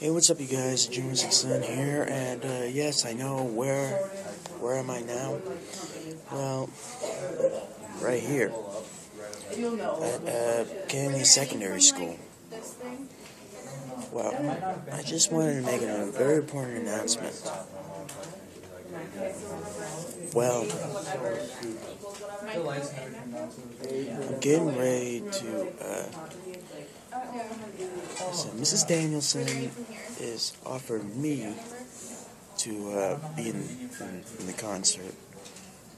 Hey, what's up, you guys? June Son here, and uh, yes, I know where. Where am I now? Well, right here at uh, Kennedy Secondary School. Well, I just wanted to make a very important announcement. Well, I'm getting ready to. Uh, so Mrs. Danielson is offered me to uh, be in, in, in, the concert,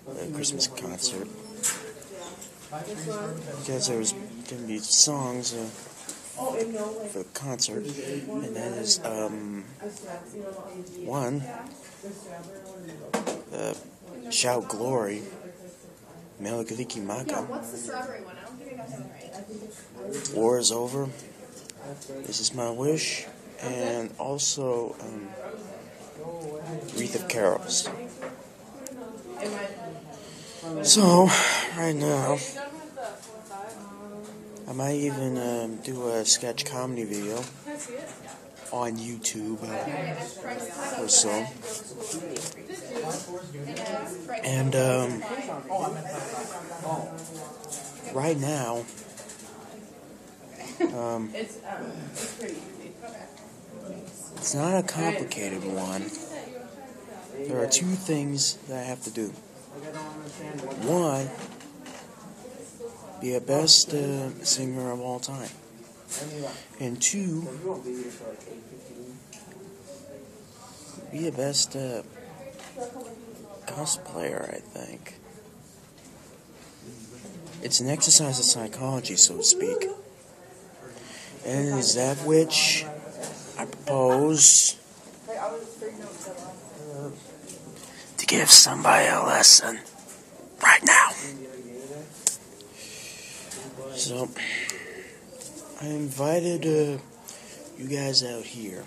the Christmas concert, because there was going to be songs uh, for the concert, and that is um, one, uh, Shout Glory, Mele Kalikimaka. War is over. This is my wish, and also um, Wreath of Carols. So, right now, I might even um, do a sketch comedy video on YouTube uh, or so. And um, right now, um, it's not a complicated one. There are two things that I have to do. One, be a best uh, singer of all time. And two, be a best uh, cosplayer, I think. It's an exercise of psychology, so to speak. And is that which I propose to give somebody a lesson right now. So, I invited uh, you guys out here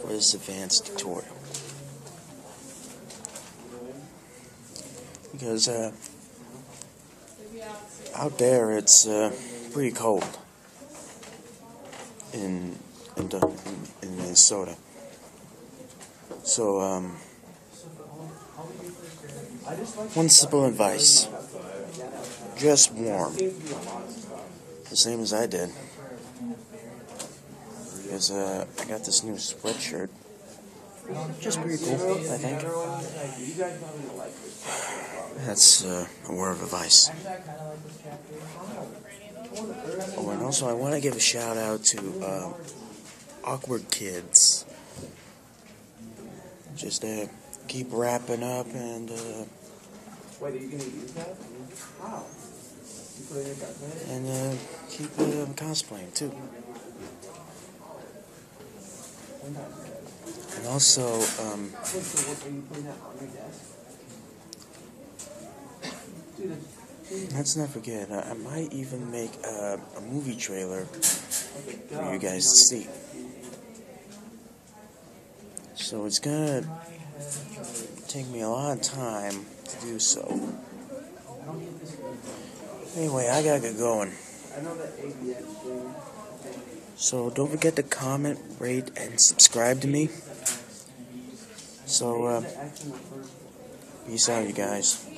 for this advanced tutorial. Because uh, out there it's uh, pretty cold in in, in Minnesota. So, um, one simple advice: dress warm, the same as I did. Because uh, I got this new sweatshirt. Just pretty cool, I think. That's uh, a word of advice. Oh, and also I want to give a shout out to uh, Awkward Kids. Just uh, keep wrapping up and. Uh, Wait, are you gonna use that? How? You put that And uh, keep uh, cosplaying too. And also, um, let's not forget, uh, I might even make uh, a movie trailer for you guys to see. So it's gonna take me a lot of time to do so. Anyway, I gotta get going. So don't forget to comment, rate, and subscribe to me. So, uh, peace out, you guys.